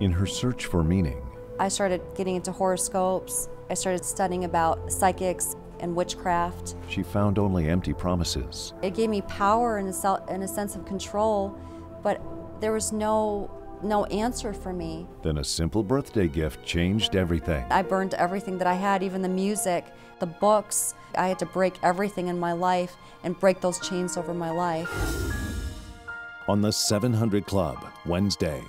In her search for meaning, I started getting into horoscopes. I started studying about psychics and witchcraft. she found only empty promises. It gave me power and a, sense of control, but there was no no answer for me. Then a simple birthday gift changed everything. I burned everything that I had, even the music, the books. I had to break everything in my life and break those chains over my life. On the 700 Club, Wednesday,